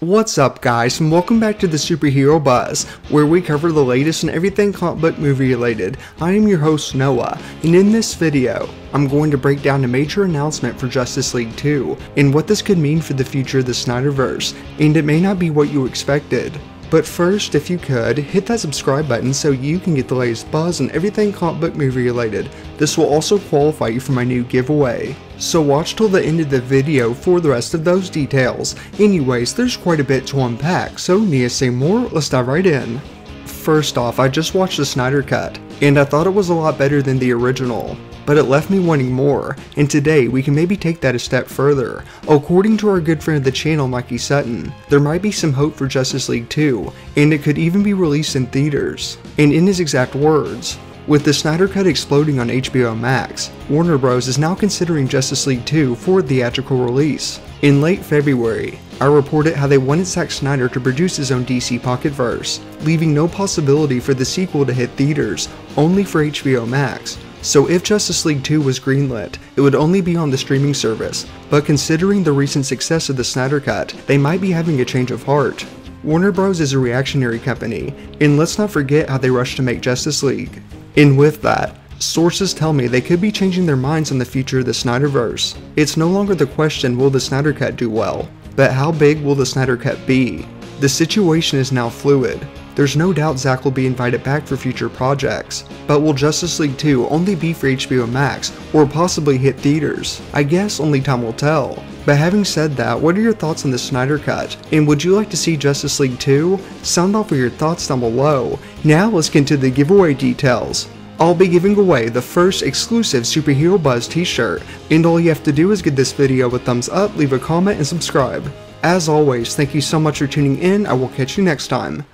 What's up guys and welcome back to the Superhero Buzz, where we cover the latest and everything comic book movie related. I am your host Noah, and in this video, I'm going to break down a major announcement for Justice League 2, and what this could mean for the future of the Snyderverse, and it may not be what you expected. But first, if you could, hit that subscribe button so you can get the latest buzz and everything comic book movie related. This will also qualify you for my new giveaway. So watch till the end of the video for the rest of those details. Anyways, there's quite a bit to unpack, so need to say more? Let's dive right in. First off, I just watched the Snyder Cut, and I thought it was a lot better than the original but it left me wanting more, and today we can maybe take that a step further. According to our good friend of the channel Mikey Sutton, there might be some hope for Justice League 2, and it could even be released in theaters. And in his exact words, with the Snyder Cut exploding on HBO Max, Warner Bros. is now considering Justice League 2 for theatrical release. In late February, I reported how they wanted Zack Snyder to produce his own DC Pocketverse, leaving no possibility for the sequel to hit theaters, only for HBO Max, so if Justice League 2 was greenlit, it would only be on the streaming service, but considering the recent success of the Snyder Cut, they might be having a change of heart. Warner Bros. is a reactionary company, and let's not forget how they rushed to make Justice League. And with that, sources tell me they could be changing their minds on the future of the Snyderverse. It's no longer the question will the Snyder Cut do well, but how big will the Snyder Cut be? The situation is now fluid, there's no doubt Zack will be invited back for future projects, but will Justice League 2 only be for HBO Max or possibly hit theaters? I guess only time will tell. But having said that, what are your thoughts on the Snyder Cut? And would you like to see Justice League 2? Sound off with your thoughts down below. Now let's get into the giveaway details. I'll be giving away the first exclusive Superhero Buzz t-shirt, and all you have to do is give this video a thumbs up, leave a comment, and subscribe. As always, thank you so much for tuning in, I will catch you next time.